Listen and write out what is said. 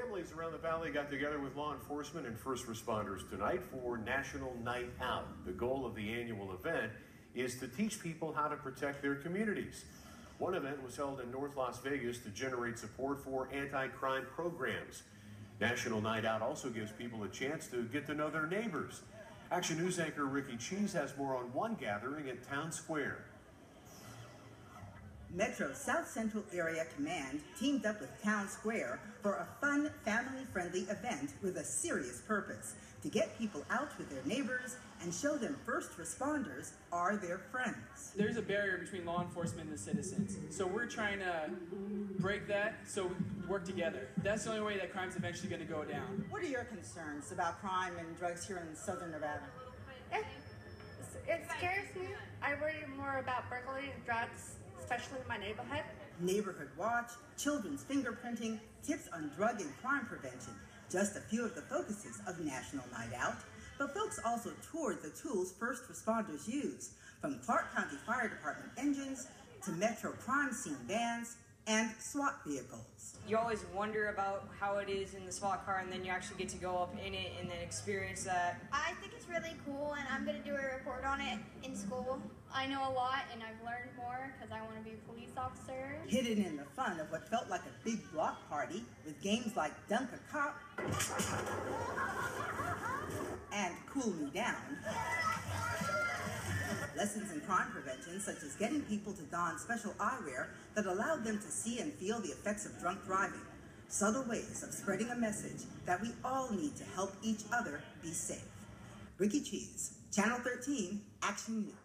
Families around the valley got together with law enforcement and first responders tonight for National Night Out. The goal of the annual event is to teach people how to protect their communities. One event was held in North Las Vegas to generate support for anti crime programs. National Night Out also gives people a chance to get to know their neighbors. Action News anchor Ricky Cheese has more on one gathering at Town Square. Metro South Central Area Command teamed up with Town Square for a fun, family friendly event with a serious purpose to get people out with their neighbors and show them first responders are their friends. There's a barrier between law enforcement and the citizens. So we're trying to break that so we work together. That's the only way that crime's eventually going to go down. What are your concerns about crime and drugs here in southern Nevada? It, it scares me. I worry more about burglary and drugs especially in my neighborhood. Neighborhood Watch, children's fingerprinting, tips on drug and crime prevention, just a few of the focuses of National Night Out. But folks also toured the tools first responders use, from Clark County Fire Department engines to Metro crime scene vans and SWAT vehicles. You always wonder about how it is in the SWAT car, and then you actually get to go up in it and then experience that. I think it's really cool, and I'm going to do a report on it in school. I know a lot, and I've learned more because I want Hidden in the fun of what felt like a big block party with games like Dunk a Cop and Cool Me Down. Lessons in crime prevention, such as getting people to don special eyewear that allowed them to see and feel the effects of drunk driving. Subtle ways of spreading a message that we all need to help each other be safe. Ricky Cheese, Channel 13, Action News.